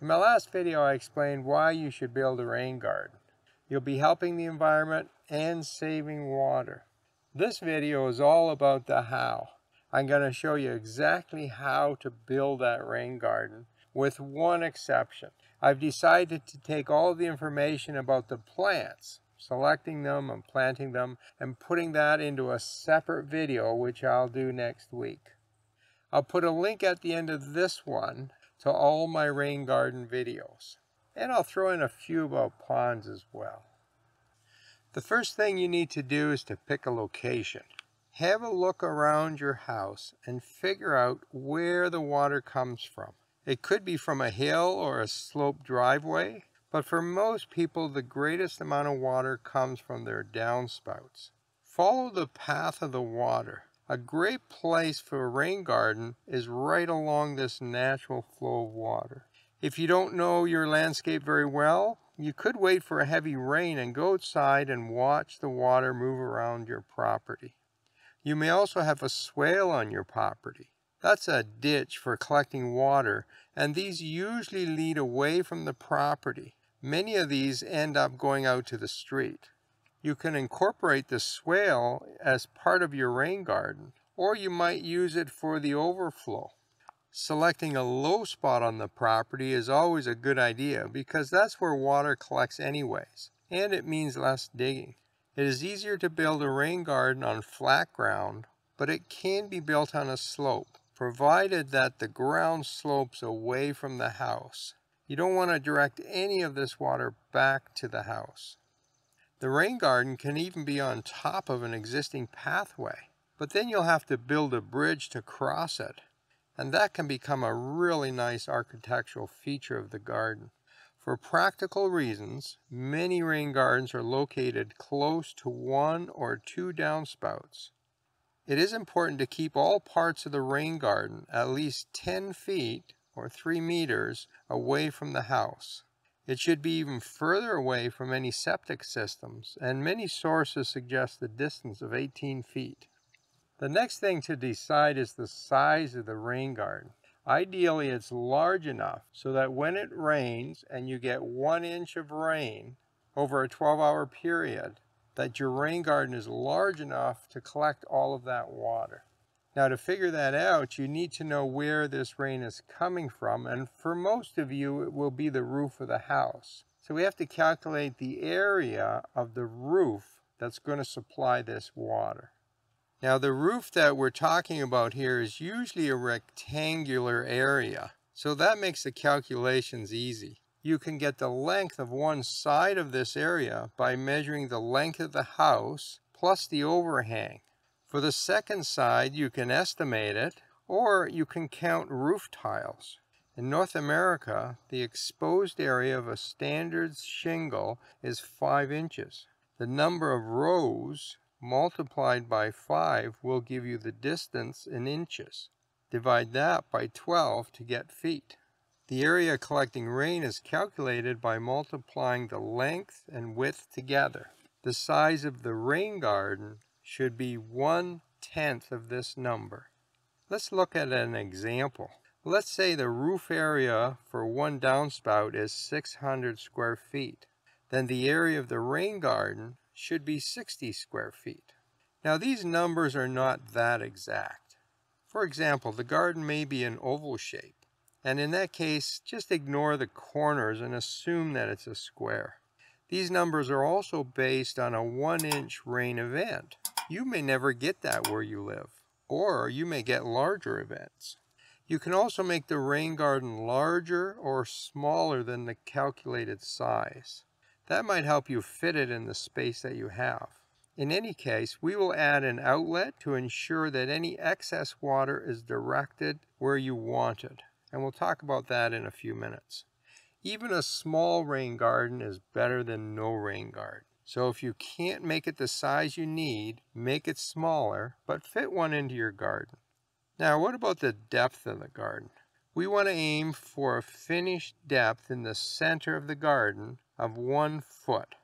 In my last video I explained why you should build a rain garden. You'll be helping the environment and saving water. This video is all about the how. I'm going to show you exactly how to build that rain garden with one exception. I've decided to take all the information about the plants, selecting them and planting them, and putting that into a separate video, which I'll do next week. I'll put a link at the end of this one to all my rain garden videos. And I'll throw in a few about ponds as well. The first thing you need to do is to pick a location. Have a look around your house and figure out where the water comes from. It could be from a hill or a sloped driveway, but for most people the greatest amount of water comes from their downspouts. Follow the path of the water. A great place for a rain garden is right along this natural flow of water. If you don't know your landscape very well, you could wait for a heavy rain and go outside and watch the water move around your property. You may also have a swale on your property. That's a ditch for collecting water, and these usually lead away from the property. Many of these end up going out to the street. You can incorporate the swale as part of your rain garden, or you might use it for the overflow. Selecting a low spot on the property is always a good idea because that's where water collects anyways, and it means less digging. It is easier to build a rain garden on flat ground, but it can be built on a slope provided that the ground slopes away from the house. You don't want to direct any of this water back to the house. The rain garden can even be on top of an existing pathway, but then you'll have to build a bridge to cross it, and that can become a really nice architectural feature of the garden. For practical reasons, many rain gardens are located close to one or two downspouts. It is important to keep all parts of the rain garden at least 10 feet or 3 meters away from the house. It should be even further away from any septic systems, and many sources suggest a distance of 18 feet. The next thing to decide is the size of the rain garden. Ideally, it's large enough so that when it rains and you get one inch of rain over a 12 hour period, that your rain garden is large enough to collect all of that water. Now to figure that out, you need to know where this rain is coming from, and for most of you, it will be the roof of the house. So we have to calculate the area of the roof that's going to supply this water. Now the roof that we're talking about here is usually a rectangular area, so that makes the calculations easy you can get the length of one side of this area by measuring the length of the house plus the overhang. For the second side, you can estimate it, or you can count roof tiles. In North America, the exposed area of a standard shingle is 5 inches. The number of rows multiplied by 5 will give you the distance in inches. Divide that by 12 to get feet. The area collecting rain is calculated by multiplying the length and width together. The size of the rain garden should be one-tenth of this number. Let's look at an example. Let's say the roof area for one downspout is 600 square feet. Then the area of the rain garden should be 60 square feet. Now these numbers are not that exact. For example, the garden may be an oval shape. And in that case, just ignore the corners and assume that it's a square. These numbers are also based on a one inch rain event. You may never get that where you live, or you may get larger events. You can also make the rain garden larger or smaller than the calculated size. That might help you fit it in the space that you have. In any case, we will add an outlet to ensure that any excess water is directed where you want it and we'll talk about that in a few minutes. Even a small rain garden is better than no rain garden. So if you can't make it the size you need, make it smaller, but fit one into your garden. Now what about the depth of the garden? We want to aim for a finished depth in the center of the garden of one foot.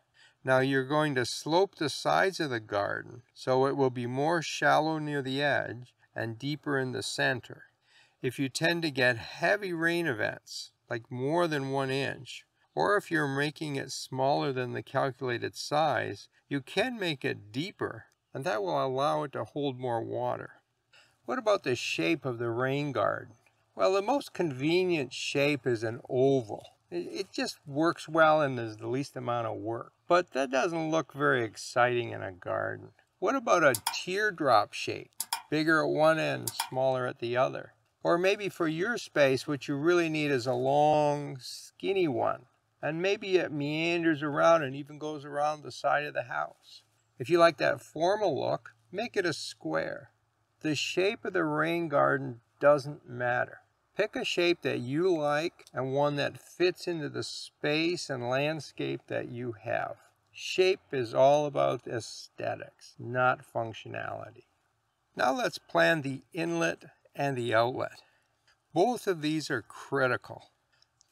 Now you're going to slope the sides of the garden so it will be more shallow near the edge and deeper in the center. If you tend to get heavy rain events, like more than one inch, or if you're making it smaller than the calculated size, you can make it deeper, and that will allow it to hold more water. What about the shape of the rain garden? Well, the most convenient shape is an oval. It just works well and is the least amount of work. But that doesn't look very exciting in a garden. What about a teardrop shape? Bigger at one end, smaller at the other. Or maybe for your space, what you really need is a long, skinny one. And maybe it meanders around and even goes around the side of the house. If you like that formal look, make it a square. The shape of the rain garden doesn't matter. Pick a shape that you like and one that fits into the space and landscape that you have. Shape is all about aesthetics, not functionality. Now let's plan the inlet and the outlet. Both of these are critical.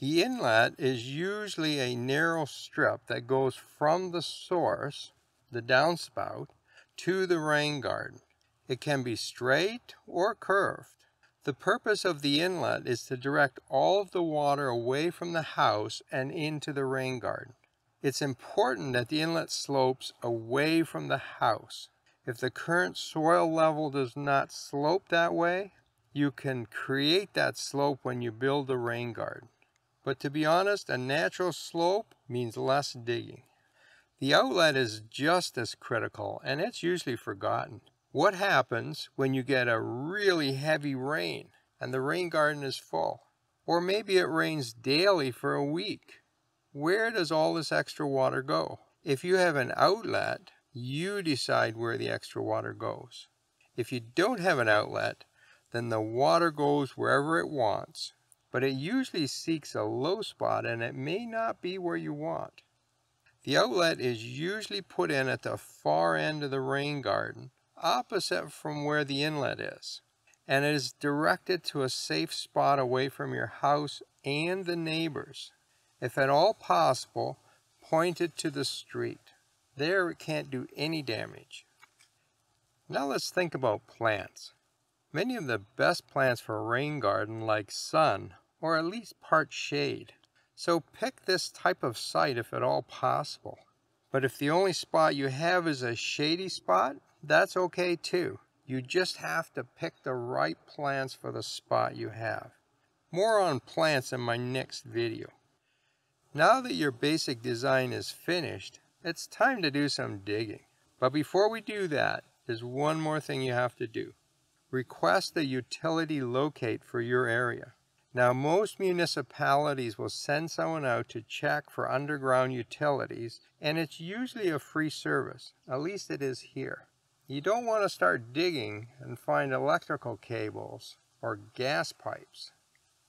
The inlet is usually a narrow strip that goes from the source, the downspout, to the rain garden. It can be straight or curved. The purpose of the inlet is to direct all of the water away from the house and into the rain garden. It's important that the inlet slopes away from the house. If the current soil level does not slope that way, you can create that slope when you build the rain garden. But to be honest, a natural slope means less digging. The outlet is just as critical, and it's usually forgotten. What happens when you get a really heavy rain and the rain garden is full? Or maybe it rains daily for a week. Where does all this extra water go? If you have an outlet, you decide where the extra water goes. If you don't have an outlet, then the water goes wherever it wants, but it usually seeks a low spot and it may not be where you want. The outlet is usually put in at the far end of the rain garden, opposite from where the inlet is, and it is directed to a safe spot away from your house and the neighbors. If at all possible, point it to the street. There it can't do any damage. Now let's think about plants. Many of the best plants for a rain garden like sun or at least part shade. So pick this type of site if at all possible. But if the only spot you have is a shady spot, that's okay too. You just have to pick the right plants for the spot you have. More on plants in my next video. Now that your basic design is finished, it's time to do some digging. But before we do that, there's one more thing you have to do. Request a utility locate for your area. Now most municipalities will send someone out to check for underground utilities and it's usually a free service. At least it is here. You don't want to start digging and find electrical cables or gas pipes.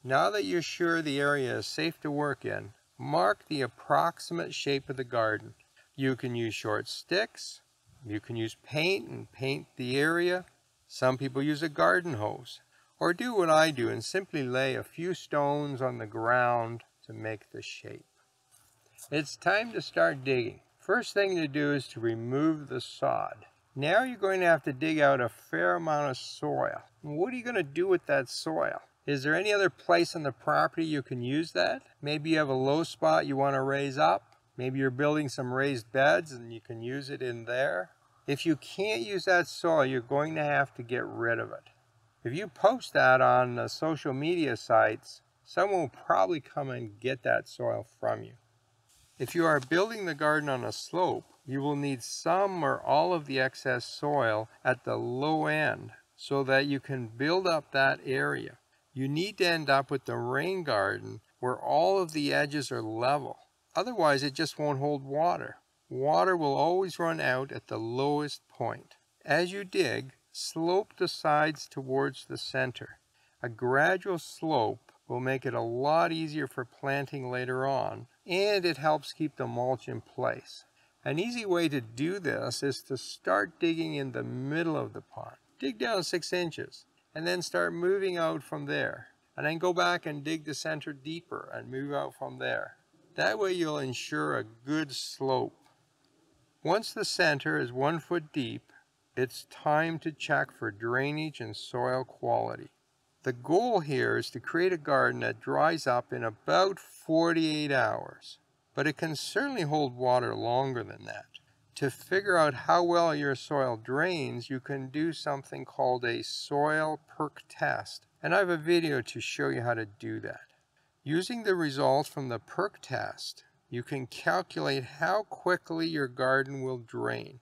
Now that you're sure the area is safe to work in, mark the approximate shape of the garden. You can use short sticks. You can use paint and paint the area. Some people use a garden hose. Or do what I do and simply lay a few stones on the ground to make the shape. It's time to start digging. First thing to do is to remove the sod. Now you're going to have to dig out a fair amount of soil. What are you going to do with that soil? Is there any other place on the property you can use that? Maybe you have a low spot you want to raise up. Maybe you're building some raised beds and you can use it in there. If you can't use that soil, you're going to have to get rid of it. If you post that on the social media sites, someone will probably come and get that soil from you. If you are building the garden on a slope, you will need some or all of the excess soil at the low end so that you can build up that area. You need to end up with the rain garden where all of the edges are level. Otherwise, it just won't hold water. Water will always run out at the lowest point. As you dig, slope the sides towards the center. A gradual slope will make it a lot easier for planting later on, and it helps keep the mulch in place. An easy way to do this is to start digging in the middle of the pond. Dig down six inches, and then start moving out from there. And then go back and dig the center deeper and move out from there. That way you'll ensure a good slope. Once the center is one foot deep, it's time to check for drainage and soil quality. The goal here is to create a garden that dries up in about 48 hours, but it can certainly hold water longer than that. To figure out how well your soil drains, you can do something called a soil perc test, and I have a video to show you how to do that. Using the results from the perc test, you can calculate how quickly your garden will drain.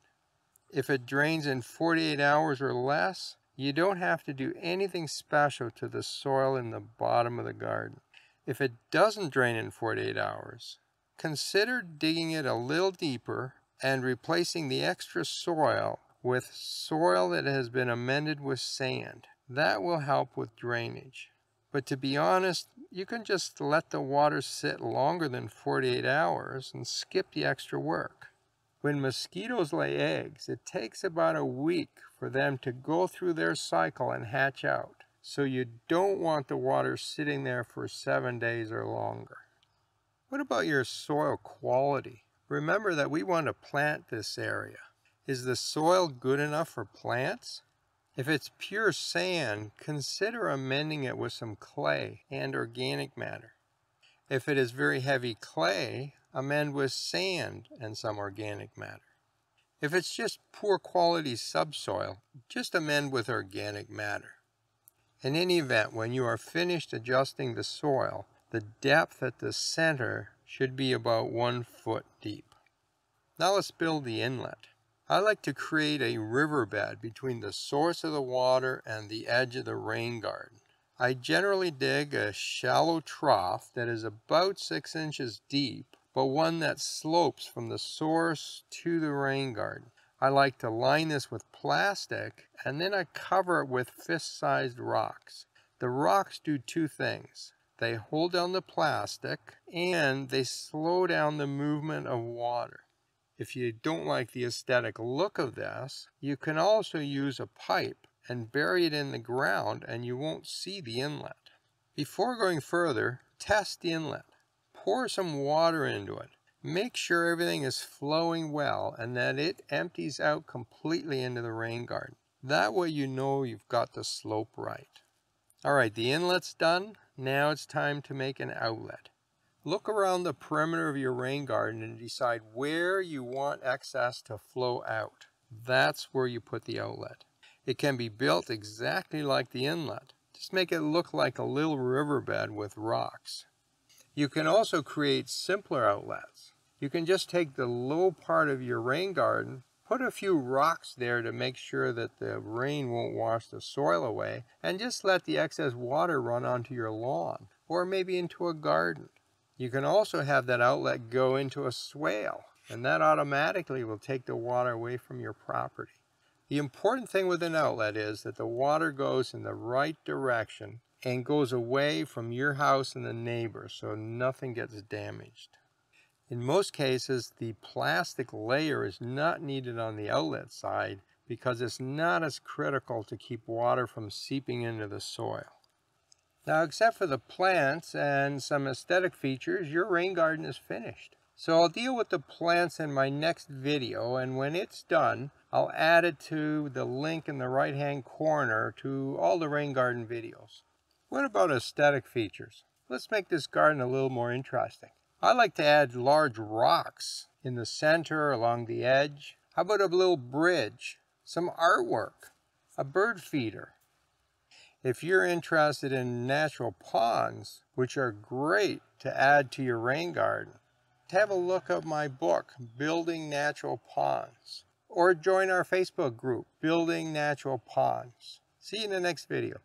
If it drains in 48 hours or less, you don't have to do anything special to the soil in the bottom of the garden. If it doesn't drain in 48 hours, consider digging it a little deeper and replacing the extra soil with soil that has been amended with sand. That will help with drainage. But to be honest, you can just let the water sit longer than 48 hours and skip the extra work. When mosquitoes lay eggs, it takes about a week for them to go through their cycle and hatch out. So you don't want the water sitting there for seven days or longer. What about your soil quality? Remember that we want to plant this area. Is the soil good enough for plants? If it's pure sand, consider amending it with some clay and organic matter. If it is very heavy clay, amend with sand and some organic matter. If it's just poor quality subsoil, just amend with organic matter. In any event, when you are finished adjusting the soil, the depth at the center should be about one foot deep. Now let's build the inlet. I like to create a riverbed between the source of the water and the edge of the rain garden. I generally dig a shallow trough that is about 6 inches deep but one that slopes from the source to the rain garden. I like to line this with plastic and then I cover it with fist-sized rocks. The rocks do two things. They hold down the plastic and they slow down the movement of water. If you don't like the aesthetic look of this, you can also use a pipe and bury it in the ground and you won't see the inlet. Before going further, test the inlet pour some water into it. Make sure everything is flowing well and that it empties out completely into the rain garden. That way you know you've got the slope right. All right, the inlet's done. Now it's time to make an outlet. Look around the perimeter of your rain garden and decide where you want excess to flow out. That's where you put the outlet. It can be built exactly like the inlet. Just make it look like a little riverbed with rocks. You can also create simpler outlets. You can just take the low part of your rain garden, put a few rocks there to make sure that the rain won't wash the soil away, and just let the excess water run onto your lawn, or maybe into a garden. You can also have that outlet go into a swale, and that automatically will take the water away from your property. The important thing with an outlet is that the water goes in the right direction and goes away from your house and the neighbor so nothing gets damaged. In most cases, the plastic layer is not needed on the outlet side because it's not as critical to keep water from seeping into the soil. Now, except for the plants and some aesthetic features, your rain garden is finished. So I'll deal with the plants in my next video, and when it's done, I'll add it to the link in the right-hand corner to all the rain garden videos. What about aesthetic features? Let's make this garden a little more interesting. I like to add large rocks in the center, along the edge. How about a little bridge, some artwork, a bird feeder? If you're interested in natural ponds, which are great to add to your rain garden, have a look at my book, Building Natural Ponds, or join our Facebook group, Building Natural Ponds. See you in the next video.